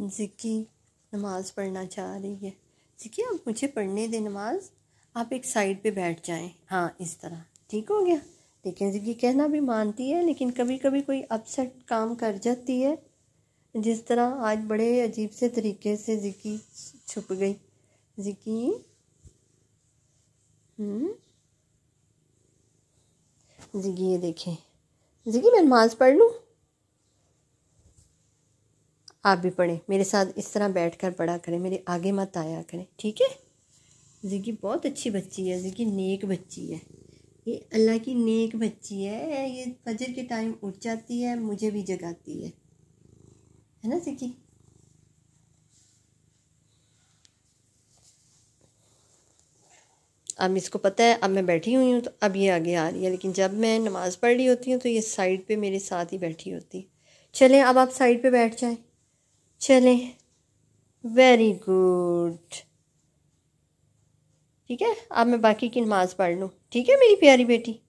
जिक्की नमाज़ पढ़ना चाह रही है। जिक्की, आप मुझे पढ़ने दें नमाज़? आप एक साइड पे बैठ जाएँ। हाँ इस तरह। ठीक हो गया? लेकिन जिक्की कहना भी मानती है, लेकिन कभी कभी कोई अपसेट काम कर जाती है। जिस तरह आज बड़े अजीब से तरीके से जिक्की छुप गई। जिक्की? हम्म? जिक्की, ये देखें। जिक्की, मैं नमाज़ पढ़ लूँ? आप भी पढ़ें। मेरे साथ इस तरह बैठ कर पढ़ा करें। मेरे आगे मत आया करें। ठीक है? जिगी बहुत अच्छी बच्ची है। जिगी नेक बच्ची है। ये अल्लाह की नेक बच्ची है। ये फजर के टाइम उठ जाती है, मुझे भी जगाती है। है ना जिगी अब इसको पता है, अब मैं बैठी हुई हूँ तो अब ये आगे आ रही है। लेकिन जब मैं नमाज़ पढ़ रही होती हूँ तो ये साइड पे मेरे साथ ही बैठी होती। है चलें, अब आप साइड पे बैठ जाएँ। चलें। वेरी गुड ठीक है? अब मैं बाकी की नमाज़ पढ़ लूँ। ठीक है मेरी प्यारी बेटी?